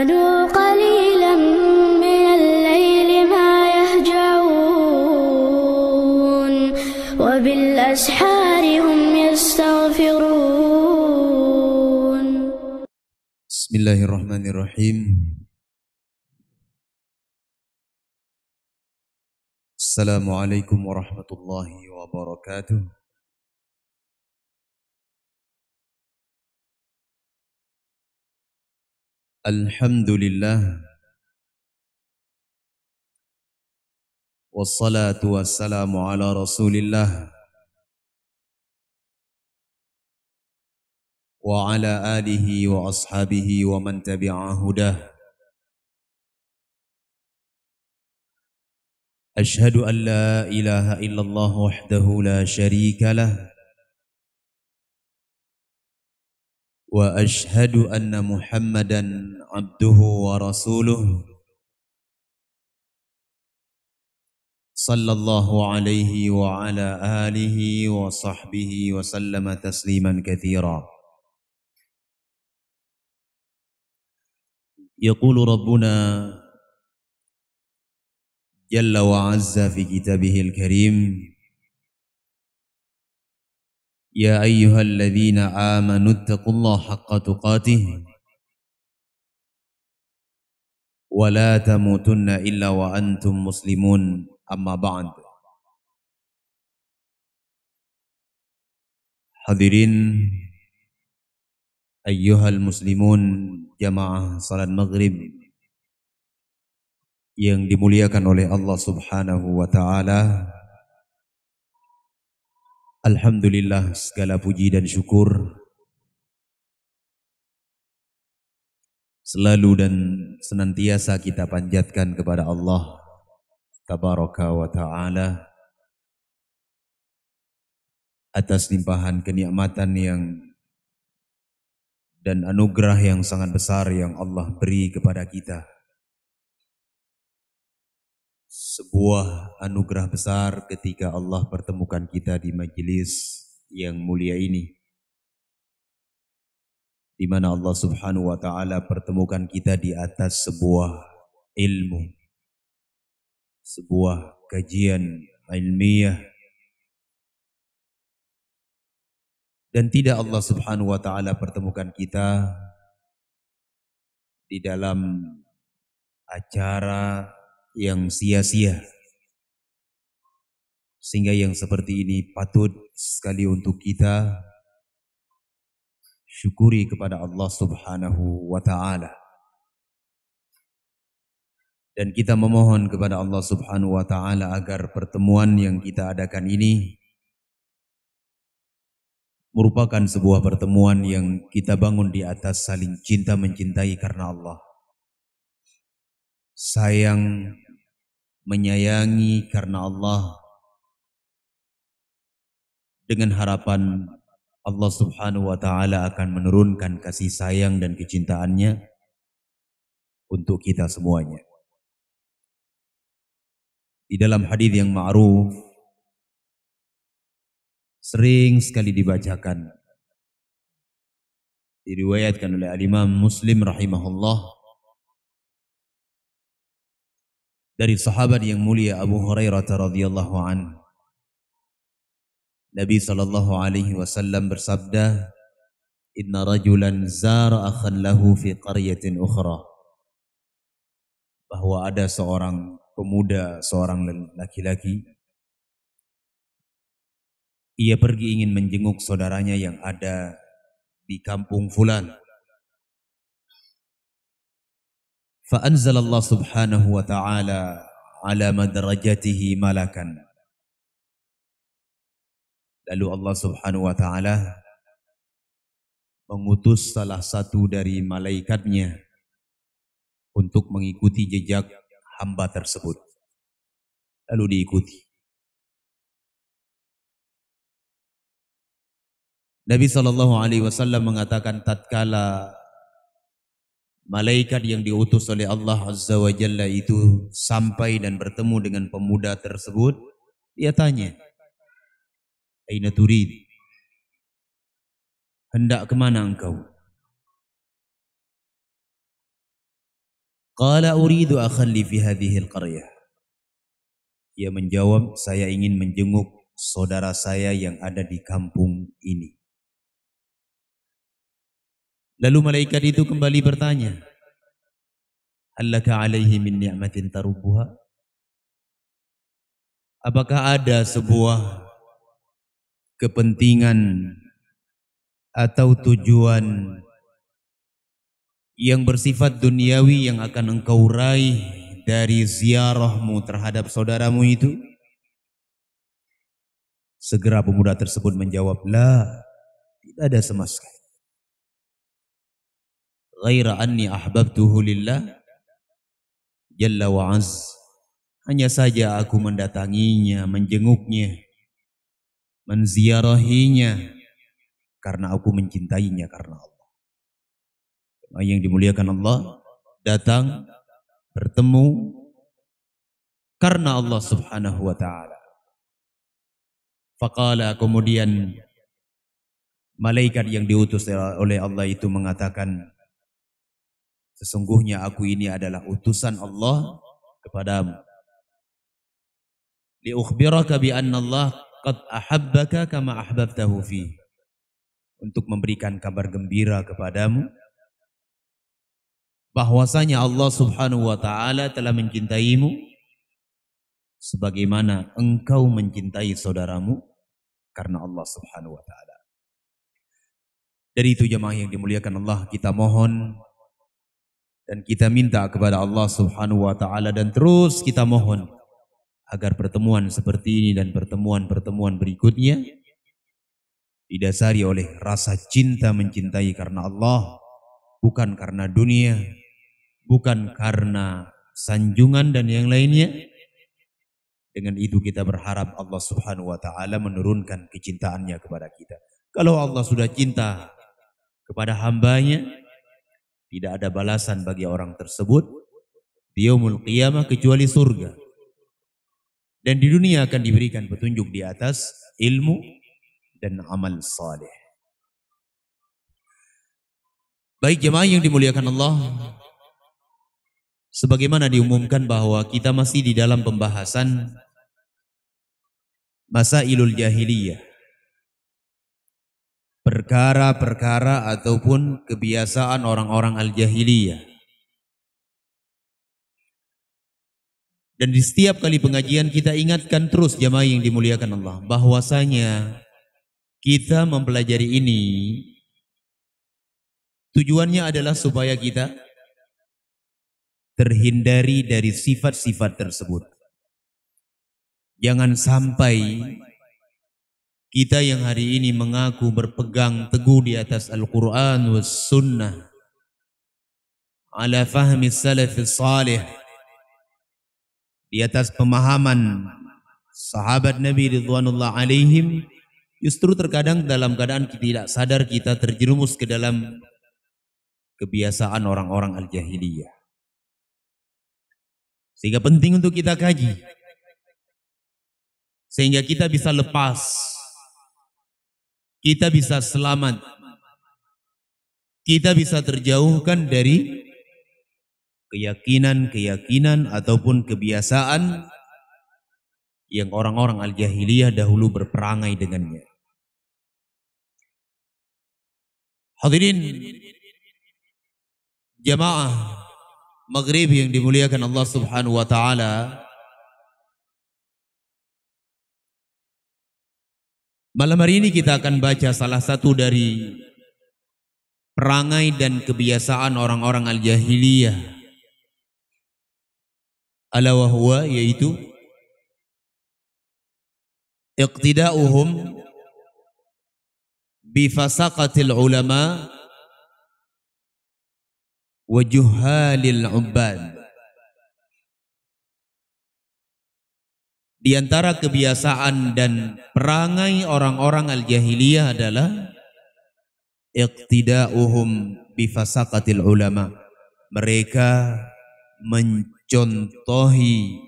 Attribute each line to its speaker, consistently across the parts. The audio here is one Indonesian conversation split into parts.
Speaker 1: كانوا قليلا من الليل ما يهجعون وبالأسحار هم يستغفرون.
Speaker 2: بسم الله الرحمن الرحيم. السلام عليكم ورحمة الله وبركاته. الحمد لله والصلاة والسلام على رسول الله وعلى آله وأصحابه ومن تبع هداه. أشهد أن لا إله إلا الله وحده لا شريك له وأشهد أن محمدا عبده ورسوله. صلى الله عليه وعلى آله وصحبه وسلم تسليما كثيرا. يقول ربنا جل وعز في كتابه الكريم يا أيها الذين آمنوا اتقوا الله حق تقاته ولا تموتن إلا وأنتم مسلمون. أما بعد. حذرين أيها المسلمون جماعة صلاة المغرب. yang dimuliakan oleh Allah Subhanahu wa taala. Alhamdulillah segala puji dan syukur. Selalu dan senantiasa kita panjatkan kepada Allah tabaraka wa taala atas limpahan kenikmatan yang dan anugerah yang sangat besar yang Allah beri kepada kita sebuah anugerah besar ketika Allah pertemukan kita di majelis yang mulia ini. Di mana Allah Subhanahu wa taala pertemukan kita di atas sebuah ilmu. Sebuah kajian ilmiah. Dan tidak Allah Subhanahu wa taala pertemukan kita di dalam acara yang sia-sia. Sehingga yang seperti ini patut sekali untuk kita syukuri kepada Allah Subhanahu wa taala. Dan kita memohon kepada Allah Subhanahu wa taala agar pertemuan yang kita adakan ini merupakan sebuah pertemuan yang kita bangun di atas saling cinta mencintai karena Allah sayang, menyayangi karena Allah dengan harapan Allah Subhanahu wa taala akan menurunkan kasih sayang dan kecintaannya untuk kita semuanya. Di dalam hadis yang ma'ruf sering sekali dibacakan diriwayatkan oleh Al-Imam Muslim rahimahullah dari sahabat yang mulia Abu Hurairah radhiyallahu an. Nabi sallallahu alaihi wasallam bersabda, "Inna rajulan zara akhan lahu fi qaryatin ukhra." Bahwa ada seorang pemuda, seorang laki-laki ia pergi ingin menjenguk saudaranya yang ada di kampung fulan. فأنزل الله سبحانه وتعالى على مدرجته ملكا Lalu Allah subhanahu wa ta'ala mengutus salah satu dari malaikatnya untuk mengikuti jejak hamba tersebut. Lalu diikuti. Nabi Shallallahu Alaihi Wasallam mengatakan tatkala malaikat yang diutus oleh Allah Azza wa Jalla itu sampai dan bertemu dengan pemuda tersebut, dia tanya, Aina turid? Hendak ke mana engkau? Qala uridu akhalli fi hadhihi al-qaryah. Ia menjawab, saya ingin menjenguk saudara saya yang ada di kampung ini. Lalu malaikat itu kembali bertanya, Hallaka alaihi min ni'matin tarubuha? Apakah ada sebuah kepentingan atau tujuan yang bersifat duniawi yang akan engkau raih dari ziarahmu terhadap saudaramu itu? Segera pemuda tersebut menjawab, La, tidak ada sama. Ghaira anni ahbabtuhu lillah Jalla wa. Hanya saja aku mendatanginya, menjenguknya, menziarahinya karena aku mencintainya karena Allah. Yang dimuliakan Allah datang bertemu karena Allah Subhanahu wa taala. Faqala kemudian malaikat yang diutus oleh Allah itu mengatakan sesungguhnya aku ini adalah utusan Allah kepadamu. Liukhbiraka bi anna Allah qad ahabbaka kama ahbabtahu fi. Untuk memberikan kabar gembira kepadamu bahwasanya Allah Subhanahu wa taala telah mencintaimu sebagaimana engkau mencintai saudaramu karena Allah Subhanahu wa taala. Dari itu jemaah yang dimuliakan Allah, kita mohon dan kita minta kepada Allah Subhanahu wa taala dan terus kita mohon agar pertemuan seperti ini dan pertemuan-pertemuan berikutnya didasari oleh rasa cinta mencintai karena Allah, bukan karena dunia, bukan karena sanjungan dan yang lainnya, dengan itu kita berharap Allah subhanahu wa ta'ala menurunkan kecintaannya kepada kita. Kalau Allah sudah cinta kepada hambanya, tidak ada balasan bagi orang tersebut di yaumul qiyamah kecuali surga. Dan di dunia akan diberikan petunjuk di atas ilmu dan amal saleh. Baik jemaah yang dimuliakan Allah, Sebagaimana diumumkan bahwa kita masih di dalam pembahasan masa ilul jahiliyah. Perkara-perkara ataupun kebiasaan orang-orang al-jahiliyah. Dan di setiap kali pengajian kita ingatkan terus jamaah yang dimuliakan Allah. Bahwasanya kita mempelajari ini tujuannya adalah supaya kita terhindari dari sifat-sifat tersebut. Jangan sampai kita yang hari ini mengaku berpegang teguh di atas Al-Quran was sunnah ala fahmi salaf salih di atas pemahaman sahabat Nabi Ridwanullah alaihim justru terkadang dalam keadaan tidak sadar kita terjerumus ke dalam kebiasaan orang-orang al-jahiliyah. Sehingga penting untuk kita kaji. Sehingga kita bisa lepas. Kita bisa selamat. Kita bisa terjauhkan dari keyakinan-keyakinan ataupun kebiasaan yang orang-orang al-jahiliyah dahulu berperangai dengannya. Hadirin jamaah maghrib yang dimuliakan Allah Subhanahu wa taala. Malam hari ini kita akan baca salah satu dari perangai dan kebiasaan orang-orang al-jahiliyah. Ala wa huwa yaitu iqtida'uhum bi fasaqatil ulama wa juhalil ubad. Di antara kebiasaan dan perangai orang-orang al-jahiliyah adalah iqtida'uhum bifasaqatil ulama. Mereka mencontohi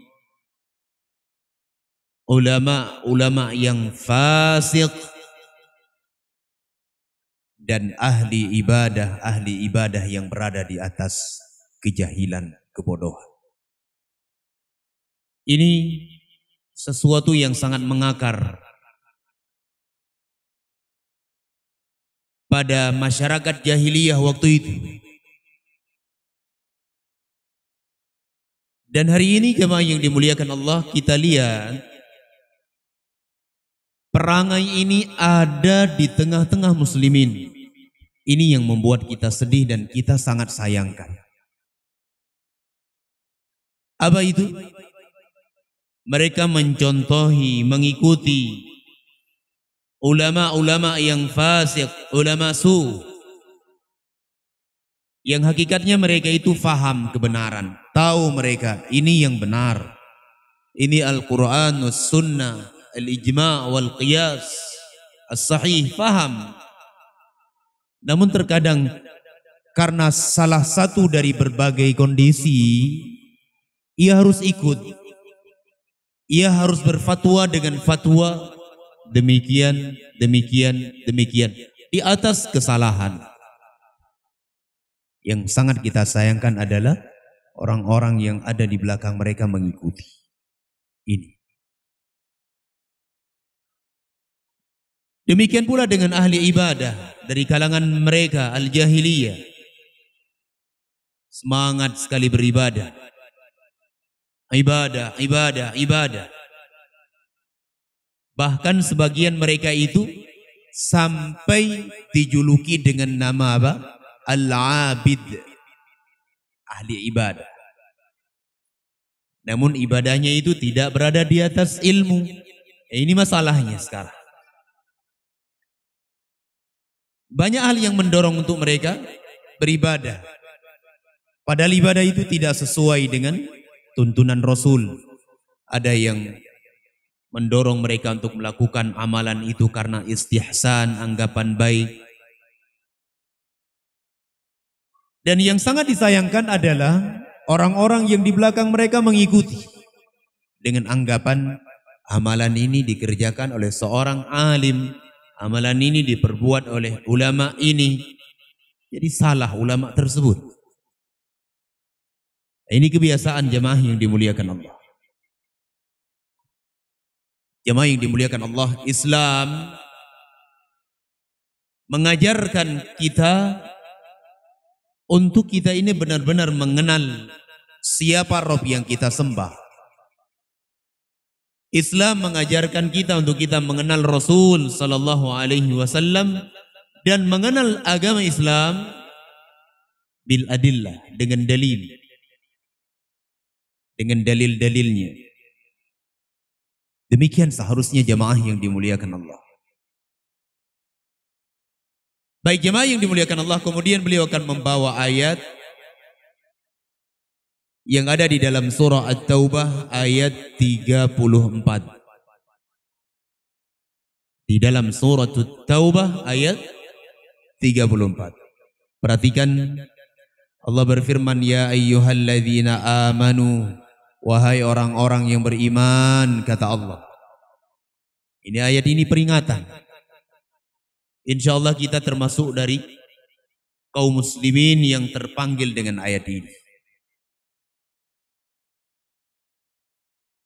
Speaker 2: ulama-ulama yang fasik dan ahli ibadah, ahli ibadah yang berada di atas kejahilan. kebodohan. Ini sesuatu yang sangat mengakar pada masyarakat jahiliyah waktu itu. Dan hari ini jemaah yang dimuliakan Allah kita lihat perangai ini ada di tengah-tengah muslimin. Ini yang membuat kita sedih dan kita sangat sayangkan. Apa itu? Mereka mencontohi, mengikuti ulama-ulama yang fasik, ulama su. Yang hakikatnya mereka itu faham kebenaran. Tahu mereka ini yang benar. Ini Al-Quran, Sunnah, Al-Ijma' wal Qiyas. As-Sahih, faham. Namun terkadang karena salah satu dari berbagai kondisi, ia harus ikut. Ia harus berfatwa dengan fatwa demikian, demikian, demikian. Di atas kesalahan. Yang sangat kita sayangkan adalah orang-orang yang ada di belakang mereka mengikuti. Ini. Demikian pula dengan ahli ibadah dari kalangan mereka al-jahiliyah. Semangat sekali beribadah. Ibadah, ibadah, ibadah. Bahkan sebagian mereka itu sampai dijuluki dengan nama apa? Al-Abid. Ahli ibadah. Namun ibadahnya itu tidak berada di atas ilmu. Eh, ini masalahnya sekarang. Banyak hal yang mendorong untuk mereka beribadah. Padahal ibadah itu tidak sesuai dengan tuntunan Rasul. Ada yang mendorong mereka untuk melakukan amalan itu karena istihsan, anggapan baik. Dan yang sangat disayangkan adalah orang-orang yang di belakang mereka mengikuti dengan anggapan amalan ini dikerjakan oleh seorang alim, amalan ini diperbuat oleh ulama ini. Jadi salah ulama tersebut. Ini kebiasaan jemaah yang dimuliakan Allah. Jemaah yang dimuliakan Allah, Islam mengajarkan kita untuk kita ini benar-benar mengenal siapa Rob yang kita sembah. Islam mengajarkan kita untuk kita mengenal Rasul sallallahu alaihi wasallam dan mengenal agama Islam bil adillah dengan dalil dengan dalil-dalilnya. Demikian seharusnya jamaah yang dimuliakan Allah. Baik jemaah yang dimuliakan Allah, kemudian beliau akan membawa ayat yang ada di dalam surah At-Taubah ayat 34. Di dalam surah At-Taubah ayat 34. Perhatikan Allah berfirman ya ayyuhalladzina amanu Wahai orang-orang yang beriman, kata Allah. Ini ayat ini peringatan. Insya Allah kita termasuk dari kaum muslimin yang terpanggil dengan ayat ini.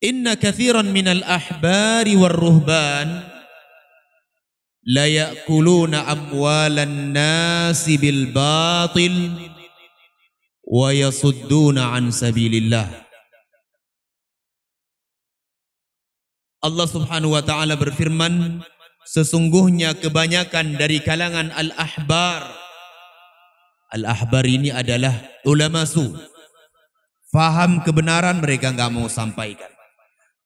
Speaker 2: Inna kathiran minal ahbari war ruhban la ya'kuluna amwalan nasi bil batil wa yasudduna an sabilillah. Allah Subhanahu wa taala berfirman, sesungguhnya kebanyakan dari kalangan al-ahbar al-ahbar ini adalah ulama su. Faham kebenaran mereka nggak mau sampaikan.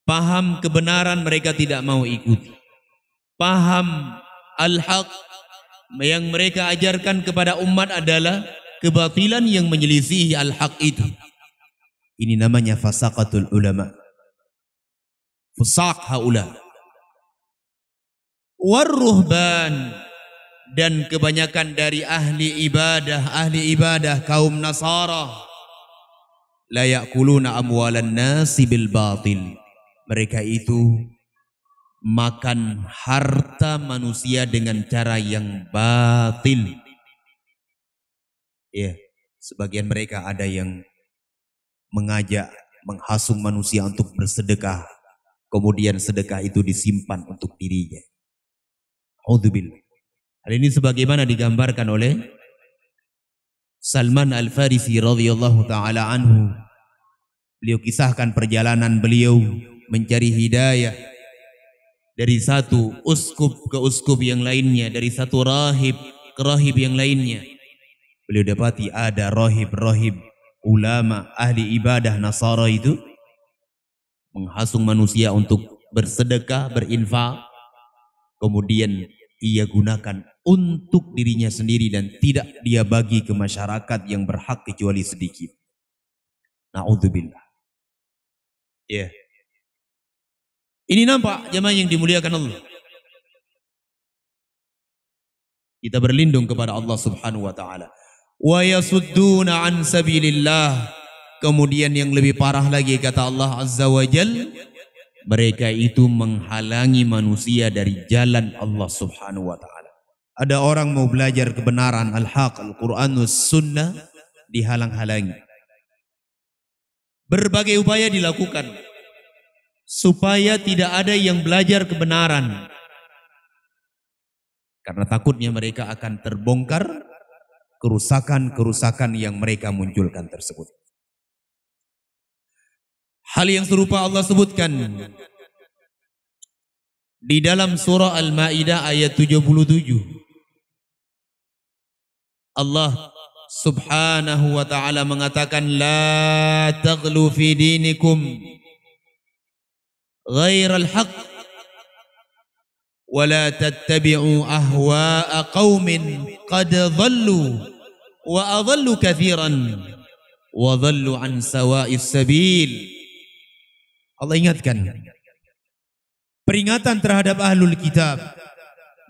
Speaker 2: Paham kebenaran mereka tidak mau ikuti. Paham al-haq yang mereka ajarkan kepada umat adalah kebatilan yang menyelisihi al-haq itu. Ini namanya fasaqatul ulama. Fusak haula. Warruhban dan kebanyakan dari ahli ibadah, ahli ibadah kaum Nasara la yakuluna amwalan nasi bil batil. Mereka itu makan harta manusia dengan cara yang batil. Ya, sebagian mereka ada yang mengajak, menghasung manusia untuk bersedekah. Kemudian sedekah itu disimpan untuk dirinya. Hal ini sebagaimana digambarkan oleh Salman Al-Farisi radhiyallahu taala anhu. Beliau kisahkan perjalanan beliau mencari hidayah dari satu uskup ke uskup yang lainnya, dari satu rahib ke rahib yang lainnya. Beliau dapati ada rahib-rahib ulama ahli ibadah Nasara itu menghasung manusia untuk bersedekah, berinfak, kemudian ia gunakan untuk dirinya sendiri dan tidak dia bagi ke masyarakat yang berhak kecuali sedikit. Na'udzubillah. Ya. Yeah. Ini nampak jemaah yang dimuliakan Allah. Kita berlindung kepada Allah Subhanahu wa taala. Wa yasudduna an sabilillah. Kemudian yang lebih parah lagi kata Allah Azza wa Jalla mereka itu menghalangi manusia dari jalan Allah Subhanahu wa taala. Ada orang mau belajar kebenaran al-haq, Al-Qur'an, sunnah dihalang-halangi. Berbagai upaya dilakukan supaya tidak ada yang belajar kebenaran. Karena takutnya mereka akan terbongkar kerusakan-kerusakan yang mereka munculkan tersebut. Hal yang serupa Allah sebutkan di dalam surah Al-Maidah ayat 77. Allah Subhanahu wa taala mengatakan la taghlu fi dinikum ghairal haqq wa la tattabi'u ahwa'a qaumin qad dhallu wa adallu kathiran wa dhallu an sawa'is sabil Allah ingatkan. Peringatan terhadap ahlul kitab.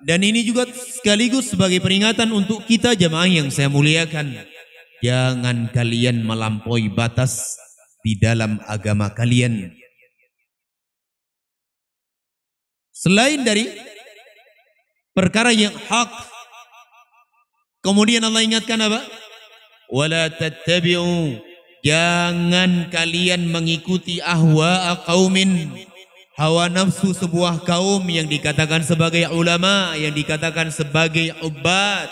Speaker 2: Dan ini juga sekaligus sebagai peringatan untuk kita jemaah yang saya muliakan. Jangan kalian melampaui batas di dalam agama kalian. Selain dari perkara yang hak kemudian Allah ingatkan apa? Wala tattabi'u Jangan kalian mengikuti ahwa qaumin hawa nafsu sebuah kaum yang dikatakan sebagai ulama, yang dikatakan sebagai ubat.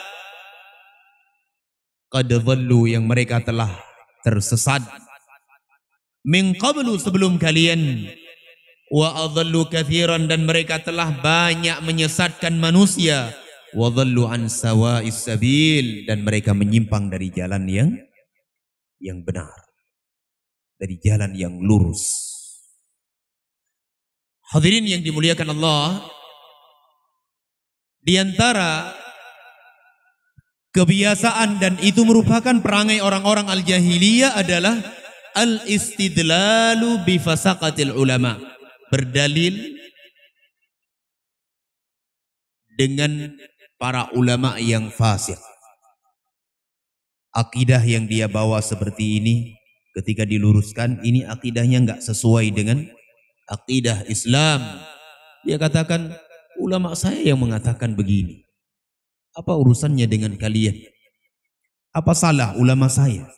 Speaker 2: Qad yang mereka telah tersesat. Min qablu sebelum kalian wa adallu kathiran dan mereka telah banyak menyesatkan manusia wa dhallu an sawa'is sabil dan mereka menyimpang dari jalan yang yang benar dari jalan yang lurus. Hadirin yang dimuliakan Allah, di antara kebiasaan dan itu merupakan perangai orang-orang al-jahiliyah adalah al-istidlalu bifasaqatil ulama. Berdalil dengan para ulama yang fasik akidah yang dia bawa seperti ini ketika diluruskan ini akidahnya nggak sesuai dengan akidah Islam. Dia katakan ulama saya yang mengatakan begini. Apa urusannya dengan kalian? Apa salah ulama saya?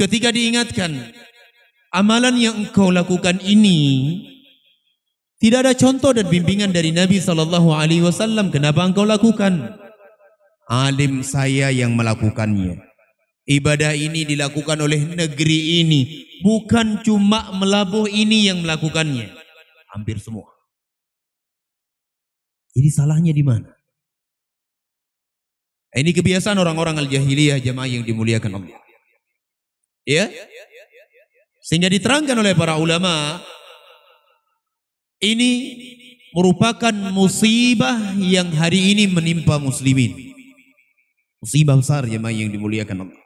Speaker 2: Ketika diingatkan amalan yang engkau lakukan ini tidak ada contoh dan bimbingan dari Nabi Shallallahu Alaihi Wasallam. Kenapa engkau lakukan? Alim saya yang melakukannya. Ibadah ini dilakukan oleh negeri ini. Bukan cuma melabuh ini yang melakukannya. Hampir semua. Ini salahnya di mana? Ini kebiasaan orang-orang al-jahiliyah jamaah yang dimuliakan Allah. Ya? Sehingga diterangkan oleh para ulama ini merupakan musibah yang hari ini menimpa muslimin. Musibah besar jemaah yang dimuliakan Allah.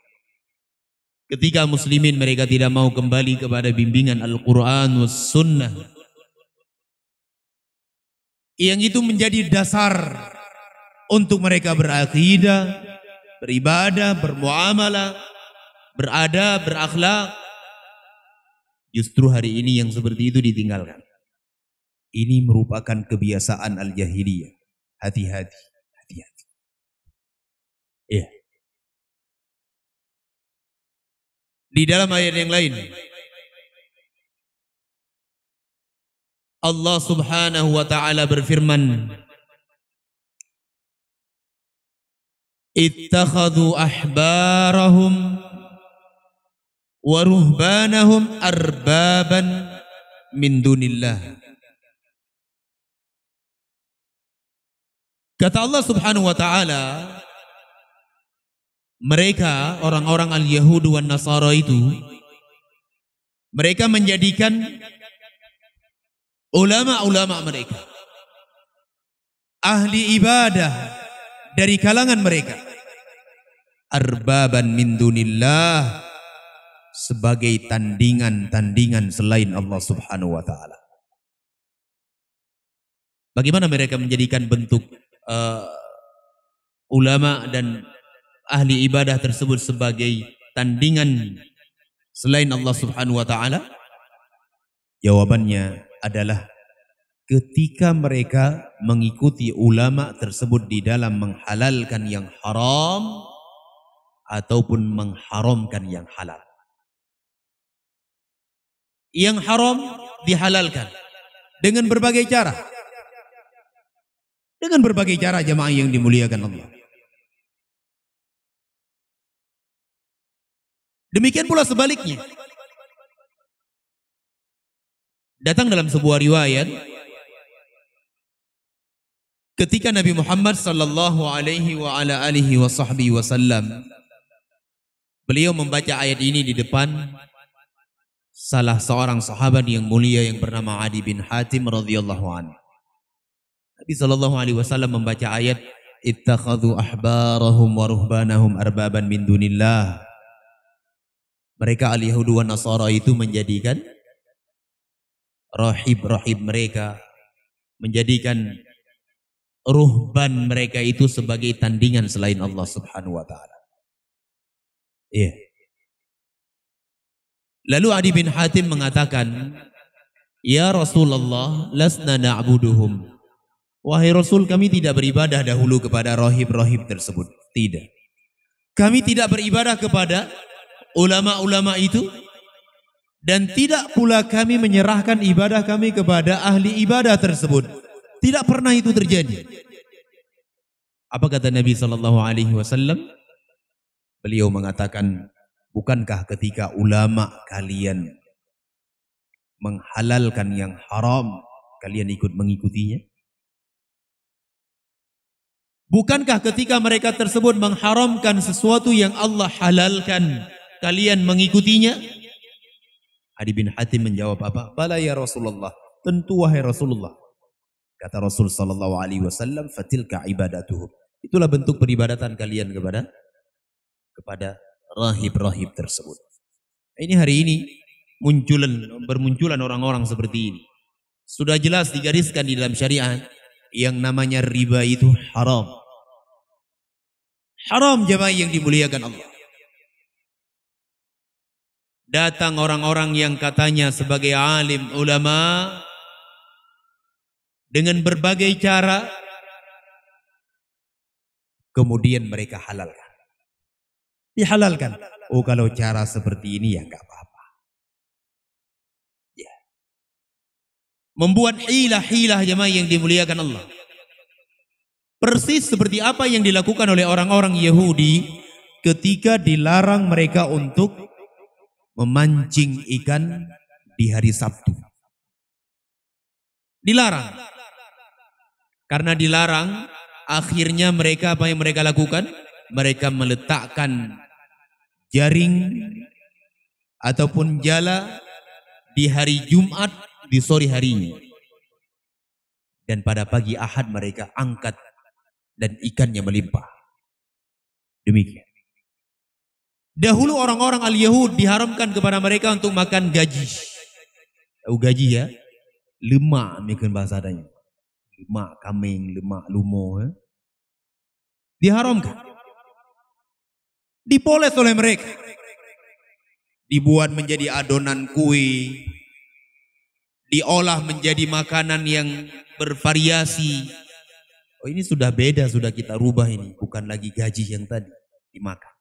Speaker 2: Ketika muslimin mereka tidak mau kembali kepada bimbingan Al-Quran was sunnah. Yang itu menjadi dasar untuk mereka berakidah, beribadah, bermuamalah, berada, berakhlak. Justru hari ini yang seperti itu ditinggalkan. Ini merupakan kebiasaan al-jahiliyah. Hati-hati. Iya. Di dalam ayat yang lain Allah Subhanahu wa taala berfirman Ittakhadhu ahbarahum wa ruhbanahum arbaban min dunillah Kata Allah Subhanahu wa taala mereka orang-orang al-Yahud wan Nasara itu mereka menjadikan ulama-ulama mereka ahli ibadah dari kalangan mereka arbaban min dunillah sebagai tandingan-tandingan selain Allah Subhanahu wa taala. Bagaimana mereka menjadikan bentuk uh, ulama dan ahli ibadah tersebut sebagai tandingan selain Allah Subhanahu wa taala? Jawabannya adalah ketika mereka mengikuti ulama tersebut di dalam menghalalkan yang haram ataupun mengharamkan yang halal. Yang haram dihalalkan dengan berbagai cara. Dengan berbagai cara jemaah yang dimuliakan Allah. Demikian pula sebaliknya. Datang dalam sebuah riwayat ketika Nabi Muhammad sallallahu alaihi wa ala alihi wa sahbihi wasallam beliau membaca ayat ini di depan salah seorang sahabat yang mulia yang bernama Adi bin Hatim radhiyallahu anhu. Nabi sallallahu alaihi wasallam membaca ayat ittakhadhu ahbarahum wa ruhbanahum arbaban min dunillah mereka al-Yahudi wa Nasara itu menjadikan rahib-rahib mereka, menjadikan ruhban mereka itu sebagai tandingan selain Allah subhanahu wa ta'ala. Iya. Lalu Adi bin Hatim mengatakan, Ya Rasulullah, lasna na'buduhum. Wahai Rasul, kami tidak beribadah dahulu kepada rahib-rahib tersebut. Tidak. Kami tidak beribadah kepada ulama-ulama itu dan tidak pula kami menyerahkan ibadah kami kepada ahli ibadah tersebut. Tidak pernah itu terjadi. Apa kata Nabi sallallahu alaihi wasallam? Beliau mengatakan, bukankah ketika ulama kalian menghalalkan yang haram, kalian ikut mengikutinya? Bukankah ketika mereka tersebut mengharamkan sesuatu yang Allah halalkan, kalian mengikutinya? Adi bin Hatim menjawab apa? Bala ya Rasulullah. Tentu wahai Rasulullah. Kata Rasul sallallahu alaihi wasallam, fatilka ibadatuhum. Itulah bentuk peribadatan kalian kepada kepada rahib-rahib tersebut. Ini hari ini munculan bermunculan orang-orang seperti ini. Sudah jelas digariskan di dalam syariat yang namanya riba itu haram. Haram jemaah yang dimuliakan Allah. Datang orang-orang yang katanya sebagai alim ulama dengan berbagai cara kemudian mereka halalkan. Dihalalkan. Oh kalau cara seperti ini ya nggak apa-apa. Ya. Membuat hilah-hilah jemaah yang dimuliakan Allah. Persis seperti apa yang dilakukan oleh orang-orang Yahudi ketika dilarang mereka untuk memancing ikan di hari Sabtu. Dilarang. Karena dilarang, akhirnya mereka apa yang mereka lakukan? Mereka meletakkan jaring ataupun jala di hari Jumat di sore harinya. Dan pada pagi Ahad mereka angkat dan ikannya melimpah. Demikian. Dahulu orang-orang al-Yahud diharamkan kepada mereka untuk makan gaji. Tahu gaji ya? Lemak mungkin bahasa adanya. Lemak kambing, lemak lumo. Ya? Diharamkan. Dipoles oleh mereka. Dibuat menjadi adonan kue. Diolah menjadi makanan yang bervariasi. Oh ini sudah beda, sudah kita rubah ini. Bukan lagi gaji yang tadi dimakan.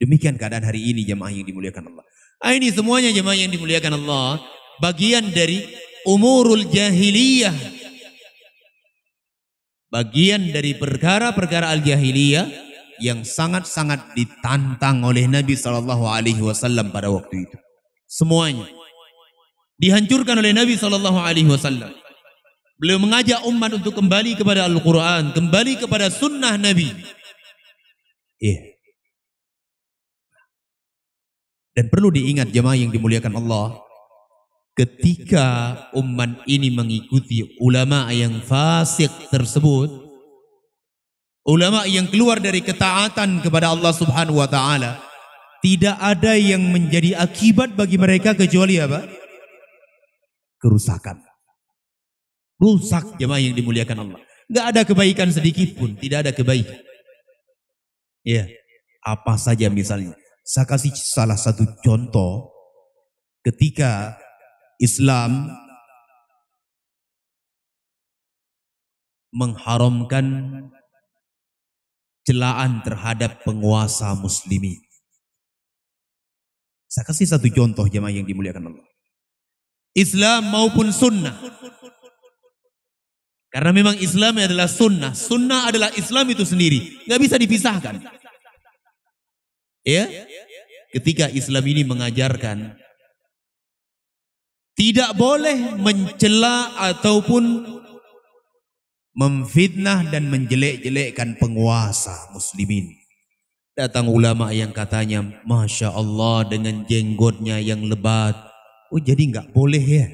Speaker 2: Demikian keadaan hari ini jemaah yang dimuliakan Allah. Ah, ini semuanya jemaah yang dimuliakan Allah. Bagian dari umurul jahiliyah. Bagian dari perkara-perkara al-jahiliyah yang sangat-sangat ditantang oleh Nabi Shallallahu Alaihi Wasallam pada waktu itu. Semuanya dihancurkan oleh Nabi Shallallahu Alaihi Wasallam. Beliau mengajak umat untuk kembali kepada Al-Quran, kembali kepada sunnah Nabi. Iya. Dan perlu diingat jemaah yang dimuliakan Allah, ketika umat ini mengikuti ulama yang fasik tersebut, ulama yang keluar dari ketaatan kepada Allah Subhanahu wa taala, tidak ada yang menjadi akibat bagi mereka kecuali apa? Kerusakan. Rusak jemaah yang dimuliakan Allah. Enggak ada kebaikan sedikit pun, tidak ada kebaikan. Ya, apa saja misalnya. Saya kasih salah satu contoh ketika Islam mengharamkan celaan terhadap penguasa muslimin. Saya kasih satu contoh jemaah yang dimuliakan Allah. Islam maupun sunnah karena memang Islam adalah sunnah. Sunnah adalah Islam itu sendiri. Nggak bisa dipisahkan. Ya, ketika Islam ini mengajarkan tidak boleh mencela ataupun memfitnah dan menjelek-jelekkan penguasa muslimin. Datang ulama yang katanya, Masya Allah dengan jenggotnya yang lebat. Oh jadi nggak boleh ya.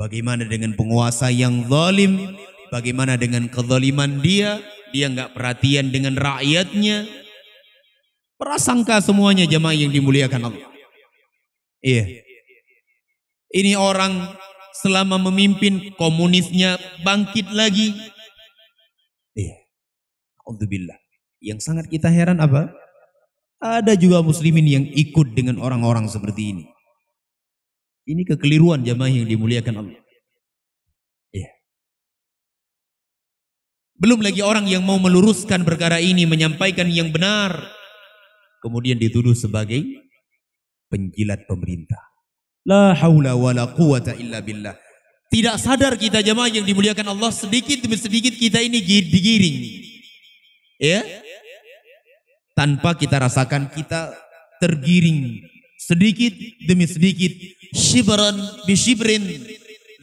Speaker 2: Bagaimana dengan penguasa yang zalim, Bagaimana dengan kezaliman dia? Dia nggak perhatian dengan rakyatnya. Prasangka semuanya jemaah yang dimuliakan Allah. Iya. Ini orang selama memimpin komunisnya bangkit lagi. Iya. Alhamdulillah. Yang sangat kita heran apa? Ada juga muslimin yang ikut dengan orang-orang seperti ini. Ini kekeliruan jemaah yang dimuliakan Allah. Belum lagi orang yang mau meluruskan perkara ini, menyampaikan yang benar. Kemudian dituduh sebagai penjilat pemerintah. La haula wa la quwata illa billah. Tidak sadar kita jemaah yang dimuliakan Allah sedikit demi sedikit kita ini digiring. Ya? Tanpa kita rasakan kita tergiring sedikit demi sedikit shibran bi shibrin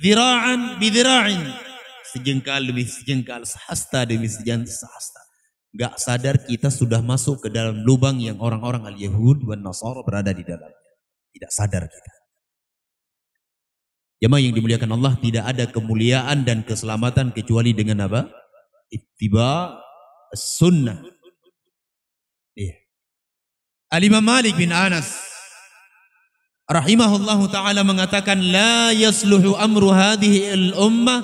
Speaker 2: dhira'an bi dhira'in sejengkal demi sejengkal, sehasta demi sehasta. Gak sadar kita sudah masuk ke dalam lubang yang orang-orang al-Yahud dan Nasara berada di dalamnya. Tidak sadar kita. Jemaah yang dimuliakan Allah tidak ada kemuliaan dan keselamatan kecuali dengan apa? Ittiba sunnah. Iya. Al-Imam Malik bin Anas rahimahullahu taala mengatakan la yasluhu amru hadhihi al-ummah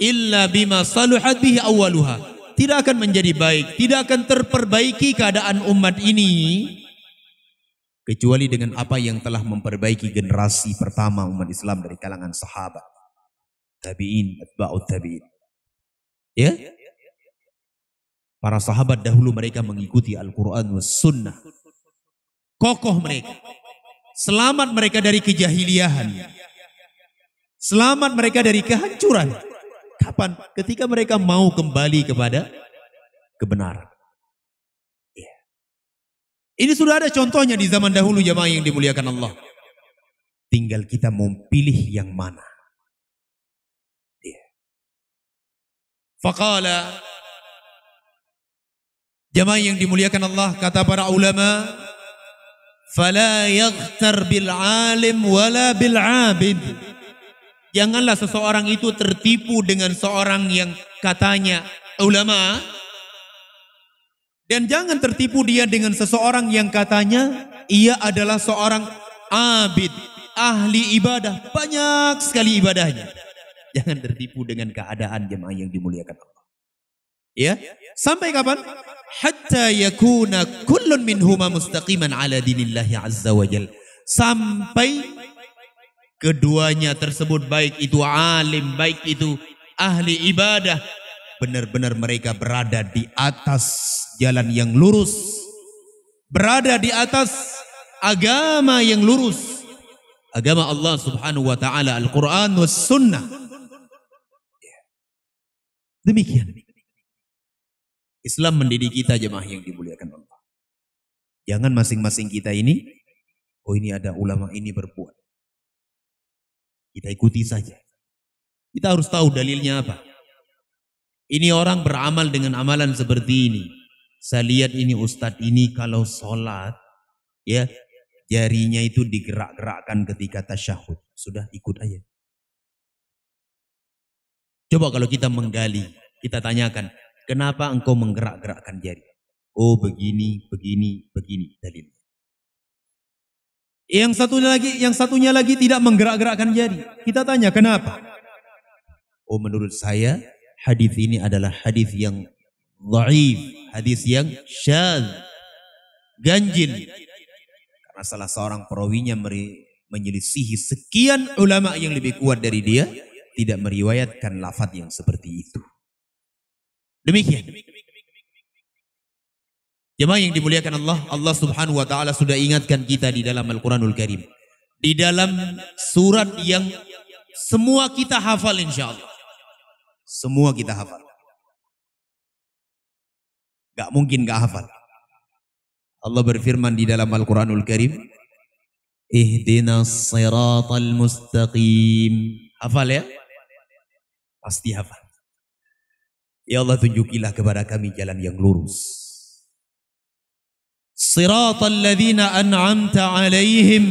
Speaker 2: illa bima saluhat bihi awaluha. Tidak akan menjadi baik, tidak akan terperbaiki keadaan umat ini kecuali dengan apa yang telah memperbaiki generasi pertama umat Islam dari kalangan sahabat, tabi'in, atba'ut tabi'in. Ya? Para sahabat dahulu mereka mengikuti Al-Quran was sunnah. Kokoh mereka. Selamat mereka dari kejahiliahan. Selamat mereka dari kehancuran. Kapan? Ketika mereka mau kembali kepada kebenaran. Ya. Ini sudah ada contohnya di zaman dahulu jamaah yang dimuliakan Allah. Tinggal kita mau pilih yang mana. Ya. Faqala jamaah yang dimuliakan Allah kata para ulama fala yaghtar bil alim wala bil abid Janganlah seseorang itu tertipu dengan seorang yang katanya ulama. Dan jangan tertipu dia dengan seseorang yang katanya ia adalah seorang abid, ahli ibadah. Banyak sekali ibadahnya. Jangan tertipu dengan keadaan jemaah yang dimuliakan Allah. Ya, sampai kapan? Hatta yakuna kullun minhuma mustaqiman ala dinillahi azza wa. Sampai keduanya tersebut baik itu alim, baik itu ahli ibadah, benar-benar mereka berada di atas jalan yang lurus, berada di atas agama yang lurus. Agama Allah subhanahu wa ta'ala, Al-Quran was sunnah. Demikian. Islam mendidik kita jemaah yang dimuliakan Allah. Jangan masing-masing kita ini, oh ini ada ulama ini berbuat. Kita ikuti saja. Kita harus tahu dalilnya apa. Ini orang beramal dengan amalan seperti ini. Saya lihat ini ustadz ini kalau sholat, ya jarinya itu digerak-gerakkan ketika tasyahud. Sudah ikut aja. Coba kalau kita menggali, kita tanyakan, kenapa engkau menggerak-gerakkan jari? Oh begini, begini, begini dalilnya. Yang satunya lagi, yang satunya lagi tidak menggerak-gerakkan jari. Kita tanya kenapa? Oh menurut saya hadis ini adalah hadis yang dhaif, hadis yang syadz, ganjil. Karena salah seorang perawinya menyelisihi sekian ulama yang lebih kuat dari dia, tidak meriwayatkan lafaz yang seperti itu. Demikian. Jemaah yang dimuliakan Allah, Allah Subhanahu wa taala sudah ingatkan kita di dalam Al-Qur'anul Karim. Di dalam surat yang semua kita hafal insya Allah. Semua kita hafal. Gak mungkin gak hafal. Allah berfirman di dalam Al-Quranul Karim. Ihdinas siratal mustaqim. Hafal ya? Pasti hafal. Ya Allah tunjukilah kepada kami jalan yang lurus. Siratal ladhina an'amta alaihim.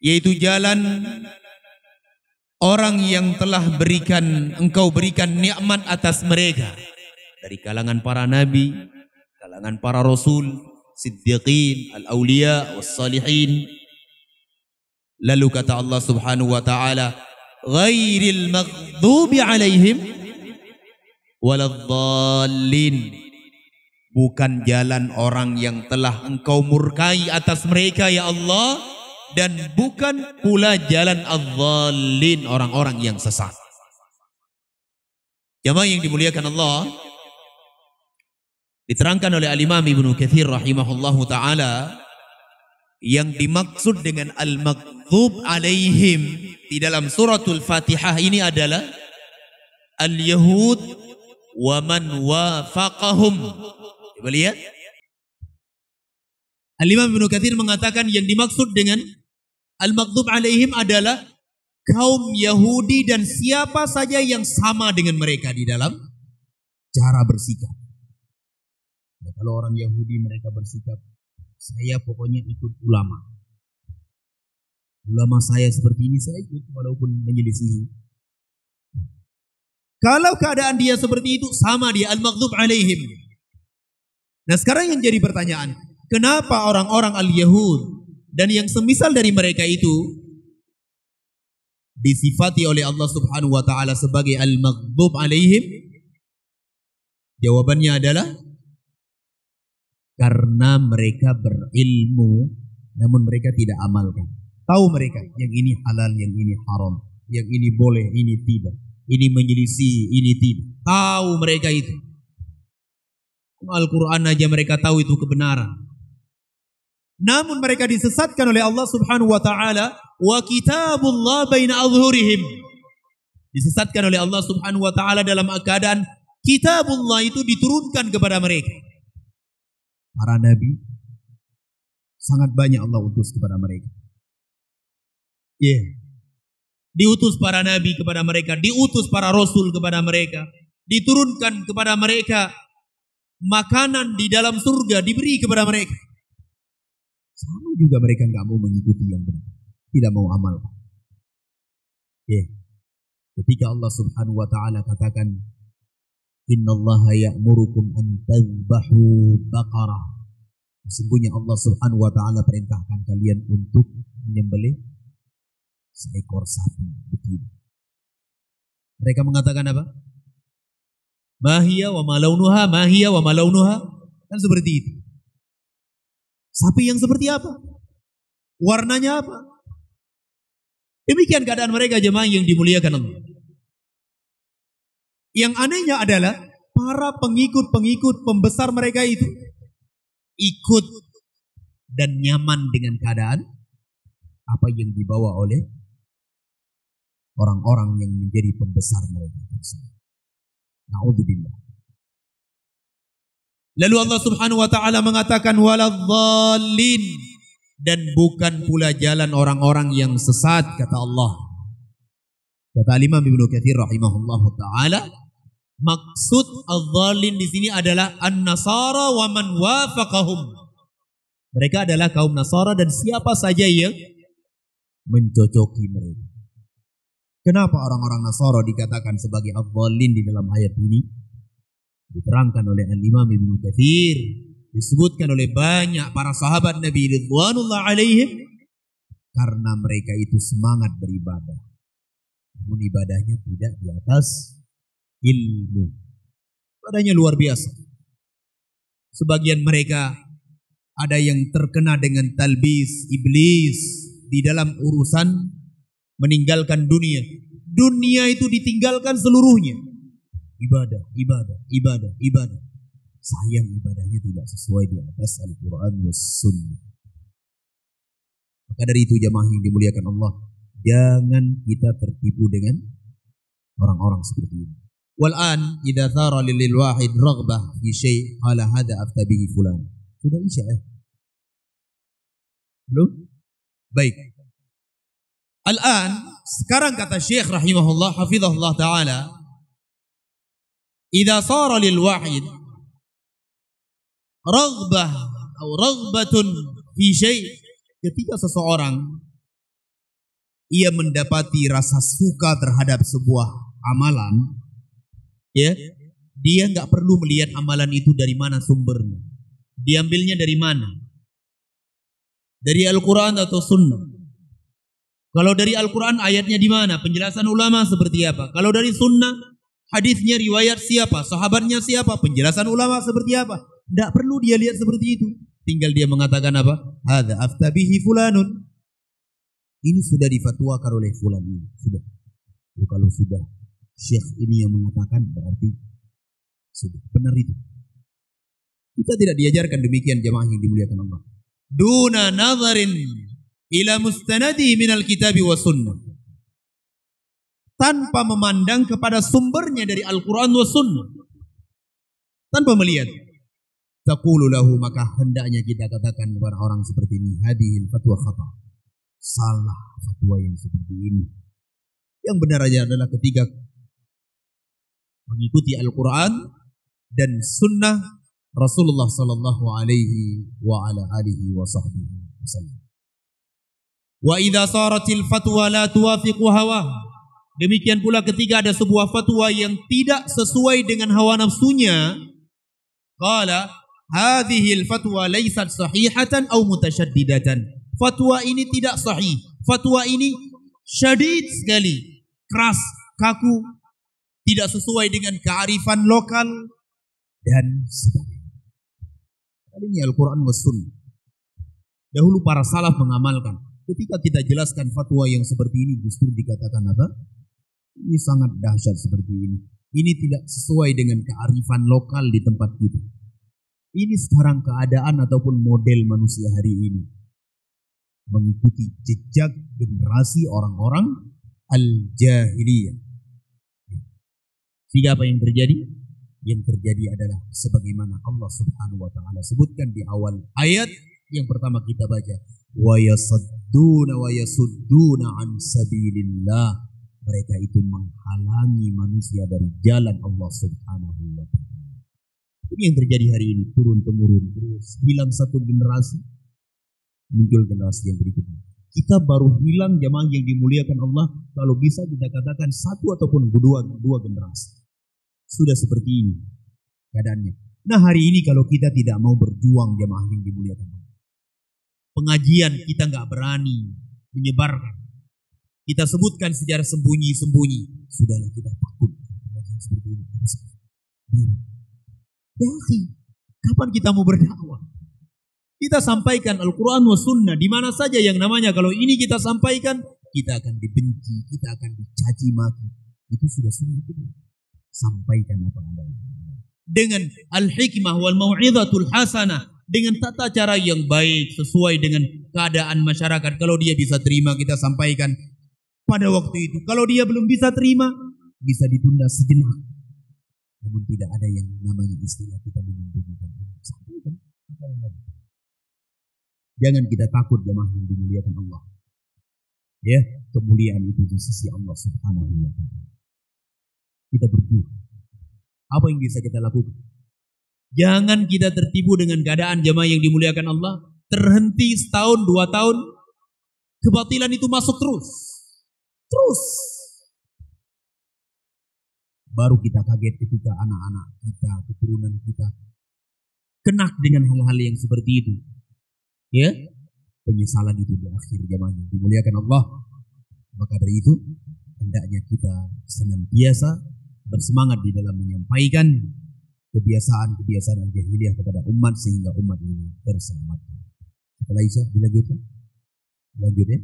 Speaker 2: Yaitu jalan orang yang telah berikan engkau berikan nikmat atas mereka dari kalangan para nabi, kalangan para rasul, siddiqin, al-auliya, was-salihin. Lalu kata Allah Subhanahu wa taala, ghairil maghdubi alaihim. Bukan jalan orang yang telah engkau murkai atas mereka ya Allah dan bukan pula jalan adzallin orang-orang yang sesat. Jamaah yang dimuliakan Allah, diterangkan oleh Al-Imam Ibnu Katsir rahimahullahu taala yang dimaksud dengan al-maghdub alaihim di dalam suratul Fatihah ini adalah al-yahud wa man wafaqahum. Coba lihat. Al-Imam Ibnu Katsir mengatakan yang dimaksud dengan al-maghdub alaihim adalah kaum Yahudi dan siapa saja yang sama dengan mereka di dalam cara bersikap. Ya, kalau orang Yahudi mereka bersikap, saya pokoknya ikut ulama. Ulama saya seperti ini saya ikut walaupun menyelisihi. Kalau keadaan dia seperti itu sama dia al-maghdub alaihim. Nah sekarang yang jadi pertanyaan, kenapa orang-orang al-Yahud dan yang semisal dari mereka itu disifati oleh Allah Subhanahu wa taala sebagai al-maghdub alaihim? Jawabannya adalah karena mereka berilmu namun mereka tidak amalkan. Tahu mereka yang ini halal, yang ini haram, yang ini boleh, ini tidak. Ini menyelisih, ini tidak. Tahu mereka itu. Al-Quran aja mereka tahu itu kebenaran. Namun mereka disesatkan oleh Allah subhanahu wa ta'ala. Wa kitabullah baina azhurihim. Disesatkan oleh Allah subhanahu wa ta'ala dalam keadaan kitabullah itu diturunkan kepada mereka. Para nabi sangat banyak Allah utus kepada mereka. Ya. Yeah. Diutus para nabi kepada mereka, diutus para rasul kepada mereka, diturunkan kepada mereka makanan di dalam surga diberi kepada mereka. Sama juga mereka nggak mau mengikuti yang benar, tidak mau amal. Ya. Ketika Allah Subhanahu wa taala katakan Inna Allah ya'murukum an tadhbahu baqarah. Sesungguhnya Allah Subhanahu wa taala perintahkan kalian untuk menyembelih seekor sapi. Mereka mengatakan apa? Mahia wa malaunuha, mahia wa malaunuha. Kan seperti itu. Sapi yang seperti apa? Warnanya apa? Demikian keadaan mereka jemaah yang dimuliakan Allah. Yang anehnya adalah para pengikut-pengikut pembesar mereka itu ikut dan nyaman dengan keadaan apa yang dibawa oleh orang-orang yang menjadi pembesar mereka. Naudzubillah. Lalu Allah Subhanahu wa taala mengatakan waladzallin dan bukan pula jalan orang-orang yang sesat kata Allah. Kata Imam Ibnu Katsir rahimahullahu taala, maksud adzallin di sini adalah an-nasara wa man wafaqahum. Mereka adalah kaum Nasara dan siapa saja yang mencocoki mereka. Kenapa orang-orang Nasara dikatakan sebagai adzallin di dalam ayat ini? Diterangkan oleh Al-Imam Ibnu Katsir, disebutkan oleh banyak para sahabat Nabi ridwanullah alaihim karena mereka itu semangat beribadah. Namun ibadahnya tidak di atas ilmu. Ibadahnya luar biasa. Sebagian mereka ada yang terkena dengan talbis iblis di dalam urusan meninggalkan dunia. Dunia itu ditinggalkan seluruhnya. Ibadah, ibadah, ibadah, ibadah. Sayang ibadahnya tidak sesuai di atas Al-Quran was Sunnah. Maka dari itu jamaah yang dimuliakan Allah, jangan kita tertipu dengan orang-orang seperti ini. Wal'an idza thara lil wahid raghbah fi syai' qala hada aftabihi fulan. Sudah isya ya? Belum? Baik. Al-an, sekarang kata Syekh rahimahullah, hafizahullah ta'ala, Idza sara lil wahid raghbah atau raghbatun fi syai' ketika seseorang ia mendapati rasa suka terhadap sebuah amalan ya dia nggak perlu melihat amalan itu dari mana sumbernya. Diambilnya dari mana? Dari Al-Quran atau Sunnah kalau dari Al-Quran ayatnya di mana penjelasan ulama seperti apa kalau dari Sunnah Hadisnya riwayat siapa? Sahabatnya siapa? Penjelasan ulama seperti apa? Tidak perlu dia lihat seperti itu. Tinggal dia mengatakan apa? Ada aftabihi fulanun. Ini sudah difatwakan oleh fulan ini. Sudah. Jadi kalau sudah syekh ini yang mengatakan berarti sudah benar itu. Kita tidak diajarkan demikian jemaah yang dimuliakan Allah. Duna nazarin ila mustanadi minal kitabi wa sunnah tanpa memandang kepada sumbernya dari Al-Quran wa Sunnah. Tanpa melihat. Taqulu lahu maka hendaknya kita katakan kepada orang seperti ini. Hadihil fatwa khata. Salah fatwa yang seperti ini. Yang benar aja adalah ketika mengikuti Al-Quran dan Sunnah Rasulullah Sallallahu Alaihi wa ala alihi wa sahbihi wasallam. Wa idza saratil fatwa la tuwafiqu hawa Demikian pula ketika ada sebuah fatwa yang tidak sesuai dengan hawa nafsunya, qala hadhihi al-fatwa laysat sahihatan aw mutasyaddidatan. Fatwa ini tidak sahih. Fatwa ini syadid sekali, keras, kaku, tidak sesuai dengan kearifan lokal dan sebagainya. Ini Al-Quran was Sunnah. Dahulu para salaf mengamalkan. Ketika kita jelaskan fatwa yang seperti ini justru dikatakan apa? Ini sangat dahsyat seperti ini. Ini tidak sesuai dengan kearifan lokal di tempat kita. Ini sekarang keadaan ataupun model manusia hari ini. Mengikuti jejak generasi orang-orang al-jahiliyah. Sehingga apa yang terjadi? Yang terjadi adalah sebagaimana Allah subhanahu wa ta'ala sebutkan di awal ayat yang pertama kita baca. Wa yasadduna wa yasudduna an sabilillah mereka itu menghalangi manusia dari jalan Allah Subhanahu wa taala. Ini yang terjadi hari ini turun temurun terus hilang satu generasi muncul generasi yang berikutnya. Kita baru hilang jamaah yang dimuliakan Allah kalau bisa kita katakan satu ataupun dua dua generasi. Sudah seperti ini keadaannya. Nah hari ini kalau kita tidak mau berjuang jamaah yang dimuliakan Allah. Pengajian kita nggak berani menyebarkan kita sebutkan sejarah sembunyi-sembunyi. Sudahlah kita takut. Seperti. Ya, kapan kita mau berdakwah? Kita sampaikan Al-Quran wa Sunnah di mana saja yang namanya kalau ini kita sampaikan kita akan dibenci, kita akan dicaci maki. Itu sudah sunnah Sampaikan apa adanya. Dengan al-hikmah wal mau'izatul hasanah dengan tata cara yang baik sesuai dengan keadaan masyarakat. Kalau dia bisa terima kita sampaikan pada waktu itu. Kalau dia belum bisa terima bisa ditunda sejenak. Namun tidak ada yang namanya istilah kita menyembunyikan. Jangan kita takut jemaah yang dimuliakan Allah. Ya, kemuliaan itu di sisi Allah Subhanahu wa taala. Kita berjuang. Apa yang bisa kita lakukan? Jangan kita tertipu dengan keadaan jemaah yang dimuliakan Allah. Terhenti setahun, dua tahun. Kebatilan itu masuk terus. Terus. Baru kita kaget ketika anak-anak kita, keturunan kita kenak dengan hal-hal yang seperti itu. Ya, penyesalan itu di akhir zaman yang dimuliakan Allah. Maka dari itu, hendaknya kita senantiasa bersemangat di dalam menyampaikan kebiasaan-kebiasaan jahiliyah kepada umat sehingga umat ini terselamatkan. Setelah Isya dilanjutkan? Lanjut ya?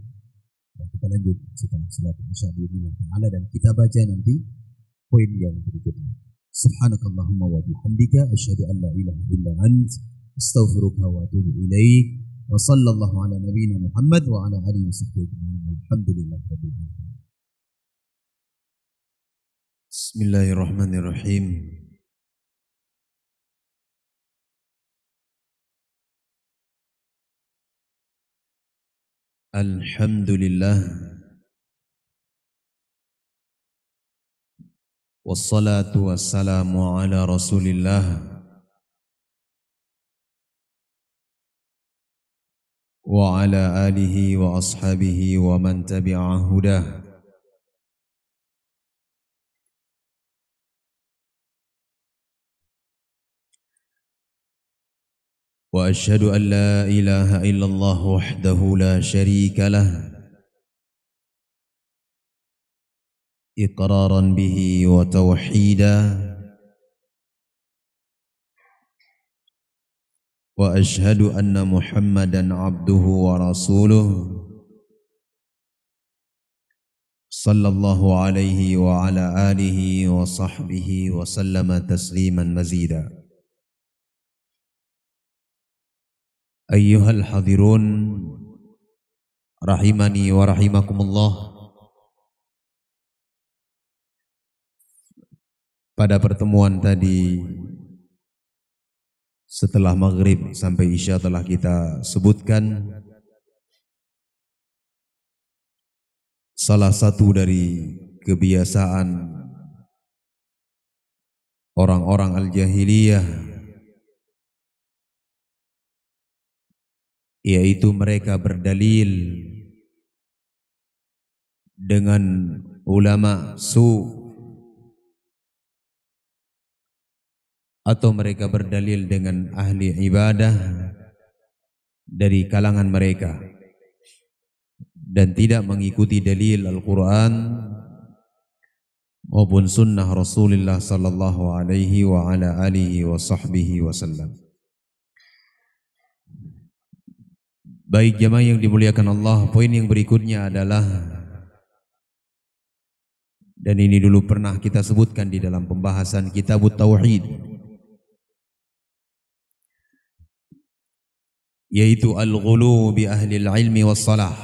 Speaker 2: Nah, kita lanjut setelah salat Isya taala dan kita baca nanti poin yang berikutnya. Subhanakallahumma wa bihamdika asyhadu an la ilaha illa ant astaghfiruka wa atubu ilaik. Wa sallallahu ala nabiyyina Muhammad wa ala alihi wa sahbihi alamin. Bismillahirrahmanirrahim. Alhamdulillah. Wassalatu wassalamu ala rasulillah. Wa ala alihi wa ashabihi wa man tabi'a hudah وأشهد أن لا إله إلا الله وحده لا شريك له إقرارا به وتوحيدا وأشهد أن محمدا عبده ورسوله صلى الله عليه وعلى آله وصحبه وسلم تسليما مزيدا. Ayyuhal hadirun rahimani wa rahimakumullah. Pada pertemuan tadi setelah maghrib sampai isya telah kita sebutkan salah satu dari kebiasaan orang-orang al-jahiliyah yaitu mereka berdalil dengan ulama su atau mereka berdalil dengan ahli ibadah dari kalangan mereka dan tidak mengikuti dalil Al-Quran maupun sunnah Rasulullah sallallahu alaihi wa ala alihi wa sahbihi wasallam. Baik jemaah yang dimuliakan Allah, poin yang berikutnya adalah dan ini dulu pernah kita sebutkan di dalam pembahasan kitab Tauhid yaitu al-ghulu bi ahli al-ilmi was salah.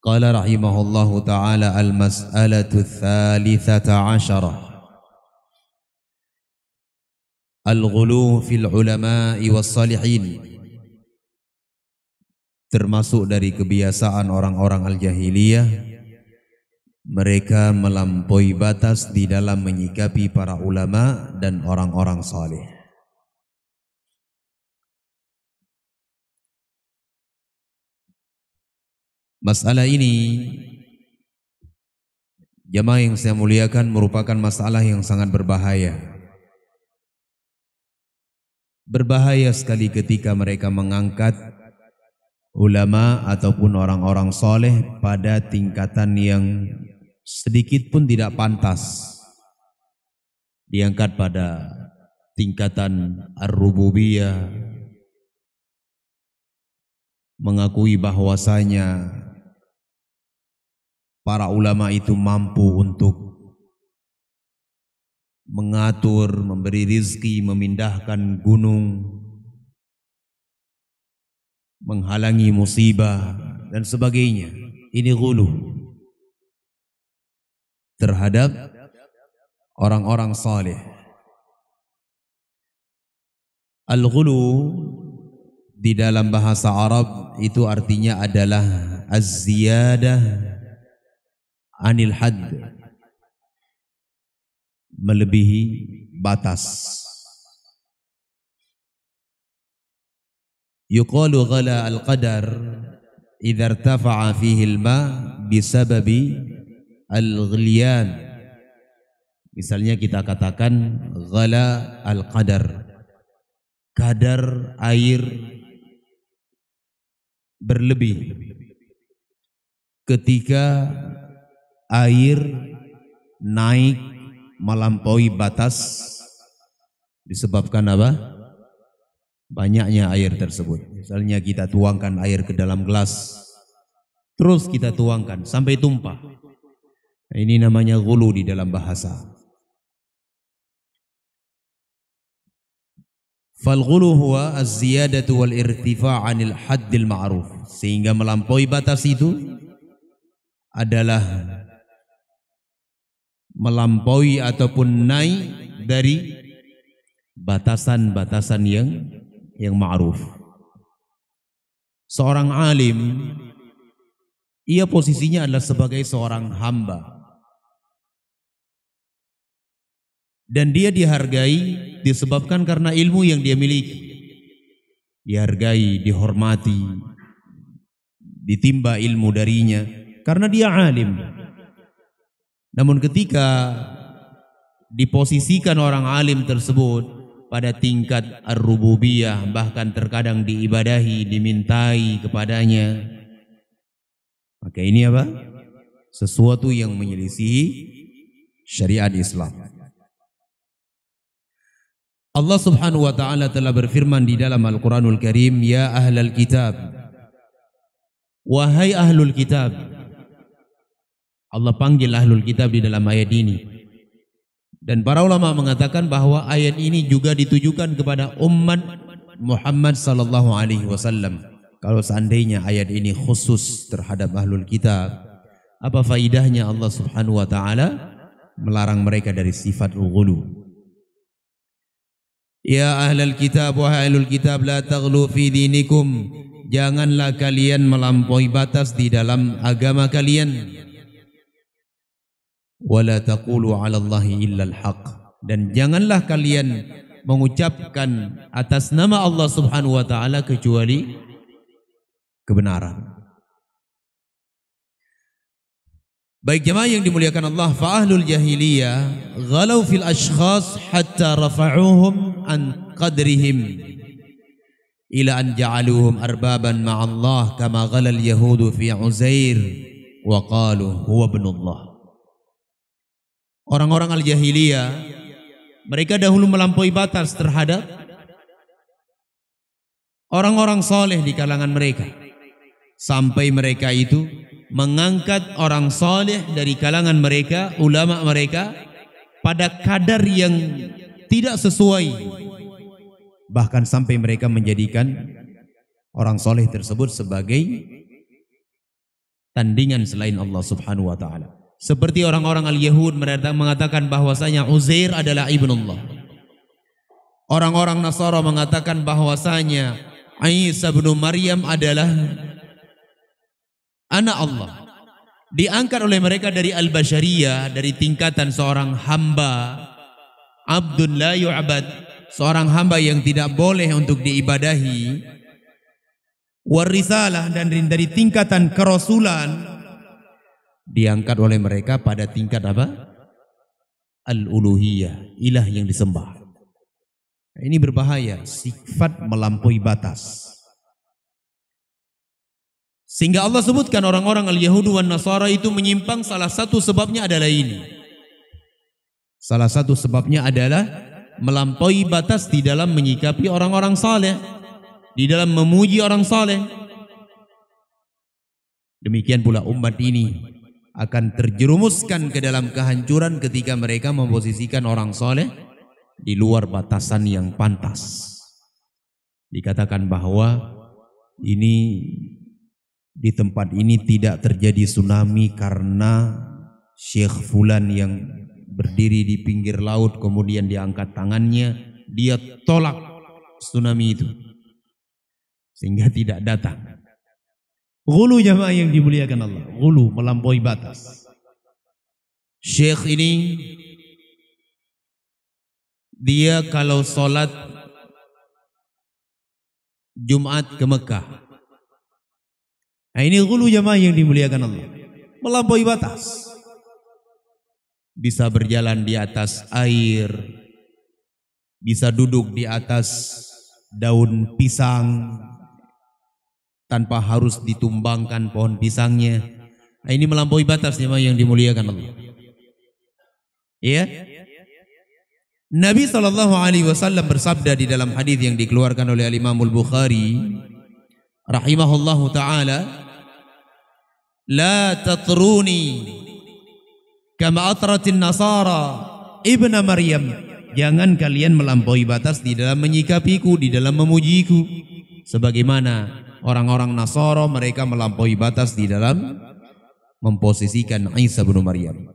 Speaker 2: Qala rahimahullahu taala al-mas'alatu tsalitsata 'asharah al-ghulu fil ulama'i was salihin termasuk dari kebiasaan orang-orang al-jahiliyah mereka melampaui batas di dalam menyikapi para ulama dan orang-orang saleh. Masalah ini jamaah yang saya muliakan merupakan masalah yang sangat berbahaya. Berbahaya sekali ketika mereka mengangkat ulama ataupun orang-orang soleh pada tingkatan yang sedikit pun tidak pantas. Diangkat pada tingkatan ar-rububiyah mengakui bahwasanya para ulama itu mampu untuk mengatur, memberi rizki, memindahkan gunung, menghalangi musibah dan sebagainya. Ini gulu terhadap orang-orang saleh. Al-ghulu di dalam bahasa Arab itu artinya adalah az-ziyadah anil had melebihi batas. Yuqalu ghala al-qadar idza irtafa'a fihi al-ma bisababi al-ghliyan. Misalnya kita katakan ghala al-qadar. Kadar air berlebih ketika air naik melampaui batas disebabkan apa? Banyaknya air tersebut. Misalnya kita tuangkan air ke dalam gelas, terus kita tuangkan sampai tumpah. Ini namanya gulu di dalam bahasa. Fal-ghulu huwa az-ziyadatu wal irtifa' 'anil haddil ma'ruf. Sehingga melampaui batas itu adalah melampaui ataupun naik dari batasan-batasan yang yang ma'ruf. Seorang alim ia posisinya adalah sebagai seorang hamba. Dan dia dihargai disebabkan karena ilmu yang dia miliki. Dihargai, dihormati, ditimba ilmu darinya karena dia alim. Namun ketika diposisikan orang alim tersebut pada tingkat ar-rububiyah bahkan terkadang diibadahi, dimintai kepadanya maka ini apa? Sesuatu yang menyelisihi syariat Islam. Allah Subhanahu wa taala telah berfirman di dalam Al-Qur'anul Karim, "Ya ahlal kitab" Wahai ahlul kitab. Allah panggil ahlul kitab di dalam ayat ini. Dan para ulama mengatakan bahwa ayat ini juga ditujukan kepada umat Muhammad sallallahu alaihi wasallam. Kalau seandainya ayat ini khusus terhadap ahlul kitab, apa faidahnya Allah Subhanahu wa taala melarang mereka dari sifat ghulu? Ya ahlul kitab wa ahlul kitab la taghlu fi dinikum. Janganlah kalian melampaui batas di dalam agama kalian. Wala taqulu 'ala Allahi illa al-haq. Dan janganlah kalian mengucapkan atas nama Allah Subhanahu wa taala kecuali kebenaran. Baik jemaah yang dimuliakan Allah, fa'ahlul jahiliyah ghalau fil ashkhas hatta rafa'uhum an qadrihim ila an ja'aluhum arbaban ma'allah kama ghalal yahudu fi Uzair wa qalu huwa ibnullah. Orang-orang al-jahiliyah mereka dahulu melampaui batas terhadap orang-orang soleh di kalangan mereka sampai mereka itu mengangkat orang soleh dari kalangan mereka, ulama mereka pada kadar yang tidak sesuai. Bahkan sampai mereka menjadikan orang soleh tersebut sebagai tandingan selain Allah subhanahu wa ta'ala. Seperti orang-orang al-Yahud mengatakan bahwasanya Uzair adalah ibnullah. Orang-orang Nasara mengatakan bahwasanya Isa bin Maryam adalah anak Allah diangkat oleh mereka dari al-bashariyah dari tingkatan seorang hamba abdun la yu'bad seorang hamba yang tidak boleh untuk diibadahi warisalah dan dari tingkatan kerasulan diangkat oleh mereka pada tingkat apa al-uluhiyah ilah yang disembah ini berbahaya sifat melampaui batas sehingga Allah sebutkan orang-orang al-Yahudu dan Nasara itu menyimpang salah satu sebabnya adalah ini. Salah satu sebabnya adalah melampaui batas di dalam menyikapi orang-orang saleh, di dalam memuji orang saleh. Demikian pula umat ini akan terjerumuskan ke dalam kehancuran ketika mereka memposisikan orang soleh di luar batasan yang pantas. Dikatakan bahwa ini di tempat ini tidak terjadi tsunami karena Syekh Fulan yang berdiri di pinggir laut kemudian diangkat tangannya dia tolak tsunami itu sehingga tidak datang. Gulu jamaah yang dimuliakan Allah, gulu melampaui batas. Syekh ini dia kalau sholat Jumat ke Mekah. Nah ini gulu jamaah yang dimuliakan Allah. Melampaui batas. Bisa berjalan di atas air. Bisa duduk di atas daun pisang. Tanpa harus ditumbangkan pohon pisangnya. Nah ini melampaui batas yang dimuliakan Allah. Iya? Nabi Shallallahu Alaihi Wasallam bersabda di dalam hadis yang dikeluarkan oleh Al Imam Al Bukhari, rahimahullahu taala, la tatruni kama atratin nasara ibna Maryam. Jangan kalian melampaui batas di dalam menyikapiku, di dalam memujiku. Sebagaimana orang-orang Nasara mereka melampaui batas di dalam memposisikan Isa bin Maryam.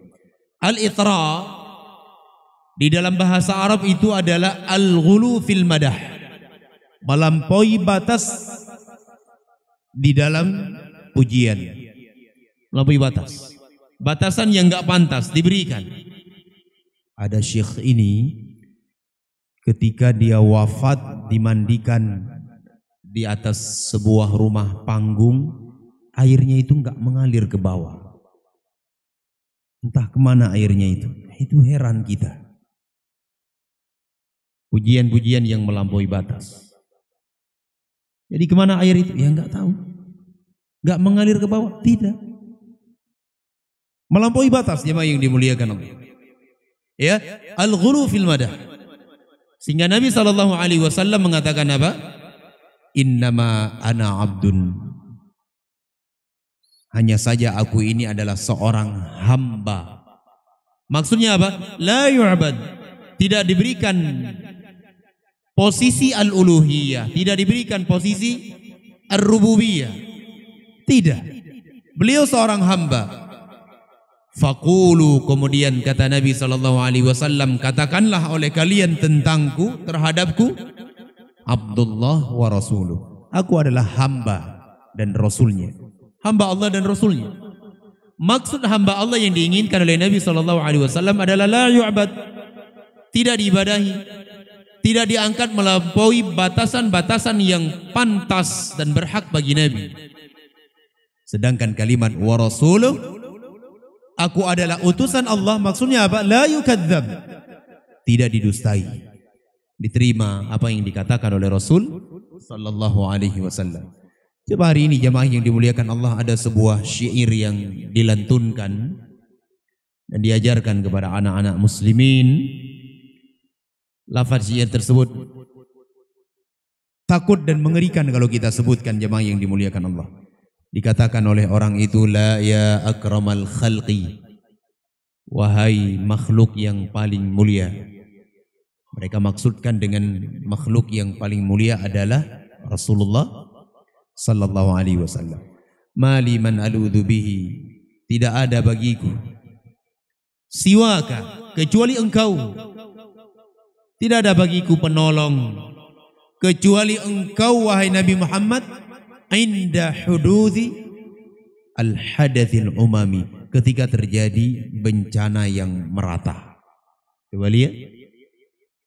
Speaker 2: Al-itra di dalam bahasa Arab itu adalah al-ghulu fil madah. Melampaui batas di dalam pujian. Melampaui batas. Batasan yang enggak pantas diberikan. Ada syekh ini ketika dia wafat dimandikan di atas sebuah rumah panggung, airnya itu enggak mengalir ke bawah. Entah ke mana airnya itu. Itu heran kita. Pujian-pujian yang melampaui batas. Jadi ke mana air itu? Ya enggak tahu. Enggak mengalir ke bawah? Tidak. Melampaui batas jemaah yang dimuliakan Allah. Ya, al-ghulu fil madah. Sehingga Nabi sallallahu alaihi wasallam mengatakan apa? Innama ana abdun. Hanya saja aku ini adalah seorang hamba. Maksudnya apa? La yu'bad. Tidak diberikan posisi al-uluhiyah, tidak diberikan posisi ar-rububiyah. Tidak. Beliau seorang hamba. Fakulu kemudian kata Nabi wasallam katakanlah oleh kalian tentangku terhadapku Abdullah wa rasuluh. Aku adalah hamba dan rasulnya. Hamba Allah dan rasulnya. Maksud hamba Allah yang diinginkan oleh Nabi wasallam adalah la yu'bad. Tidak diibadahi, tidak diangkat melampaui batasan-batasan yang pantas dan berhak bagi Nabi. Sedangkan kalimat wa rasuluh aku adalah utusan Allah maksudnya apa? La yukadzab. Tidak didustai. Diterima apa yang dikatakan oleh Rasul sallallahu alaihi wasallam. Coba hari ini jemaah yang dimuliakan Allah ada sebuah syair yang dilantunkan dan diajarkan kepada anak-anak muslimin lafaz syair tersebut takut dan mengerikan kalau kita sebutkan jemaah yang dimuliakan Allah. Dikatakan oleh orang itu la ya akramal khalqi wahai makhluk yang paling mulia. Mereka maksudkan dengan makhluk yang paling mulia adalah Rasulullah sallallahu alaihi wasallam. Mali man aludhu bihi tidak ada bagiku siwaka kecuali engkau tidak ada bagiku penolong kecuali engkau wahai Nabi Muhammad inda hududhi al hadathil umami ketika terjadi bencana yang merata. Coba lihat.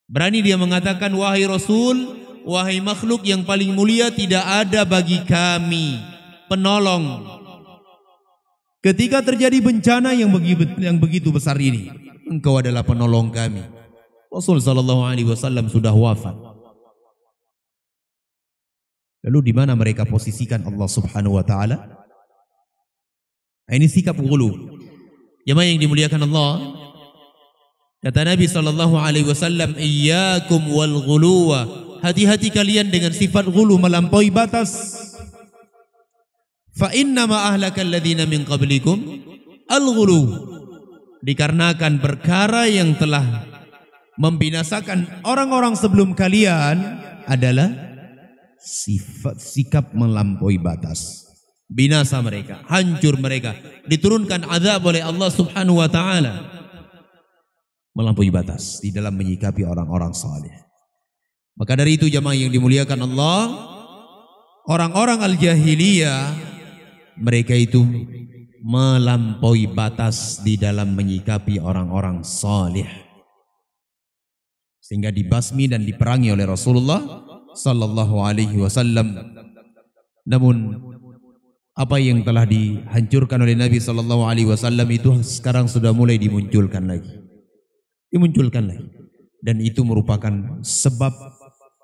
Speaker 2: Berani dia mengatakan wahai Rasul, wahai makhluk yang paling mulia tidak ada bagi kami penolong. Ketika terjadi bencana yang begitu, yang begitu besar ini, engkau adalah penolong kami. Rasul sallallahu alaihi wasallam sudah wafat. Lalu di mana mereka posisikan Allah Subhanahu wa taala? Nah, ini sikap ghulu. Jemaah yang dimuliakan Allah, kata Nabi sallallahu alaihi wasallam, "Iyyakum wal ghuluwa." Hati-hati kalian dengan sifat ghulu melampaui batas. Fa inna ma ahlakal ladzina min qablikum Al-ghulu dikarenakan perkara yang telah membinasakan orang-orang sebelum kalian adalah sifat sikap melampaui batas. Binasa mereka, hancur mereka, diturunkan azab oleh Allah Subhanahu wa taala. Melampaui batas di dalam menyikapi orang-orang saleh. Maka dari itu jamaah yang dimuliakan Allah, orang-orang al-jahiliyah mereka itu melampaui batas di dalam menyikapi orang-orang saleh. Sehingga dibasmi dan diperangi oleh Rasulullah sallallahu alaihi wasallam. Namun apa yang telah dihancurkan oleh Nabi sallallahu alaihi wasallam itu sekarang sudah mulai dimunculkan lagi. Dimunculkan lagi. Dan itu merupakan sebab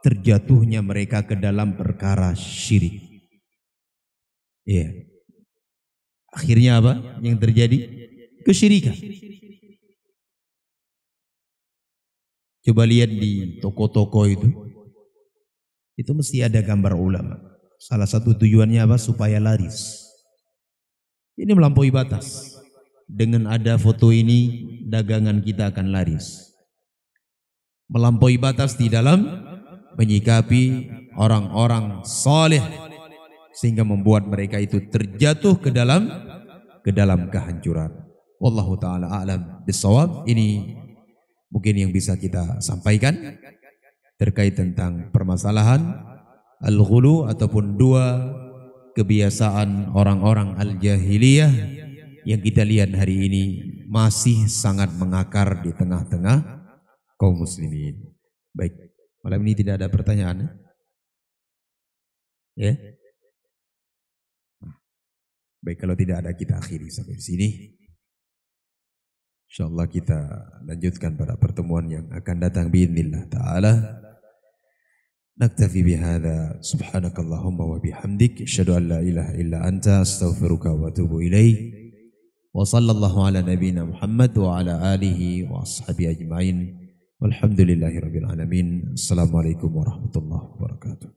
Speaker 2: terjatuhnya mereka ke dalam perkara syirik. Iya. Akhirnya apa yang terjadi? Kesyirikan. Coba lihat di toko-toko itu. Itu mesti ada gambar ulama. Salah satu tujuannya apa? Supaya laris. Ini melampaui batas. Dengan ada foto ini, dagangan kita akan laris. Melampaui batas di dalam menyikapi orang-orang soleh sehingga membuat mereka itu terjatuh ke dalam ke dalam kehancuran. Wallahu taala alam bisawab. Ini mungkin yang bisa kita sampaikan terkait tentang permasalahan al-ghulu ataupun dua kebiasaan orang-orang al-jahiliyah yang kita lihat hari ini masih sangat mengakar di tengah-tengah kaum muslimin. Baik, malam ini tidak ada pertanyaan. Ya? Baik, kalau tidak ada kita akhiri sampai di sini. InsyaAllah kita lanjutkan pada pertemuan yang akan datang biidnillah ta'ala. Naktafi bihada subhanakallahumma wa bihamdik. Asyadu an la ilaha illa anta astaghfiruka wa atubu ilaih. Wa sallallahu ala nabina Muhammad wa ala alihi wa ashabi ajma'in. Walhamdulillahi rabbil alamin. Assalamualaikum warahmatullahi wabarakatuh.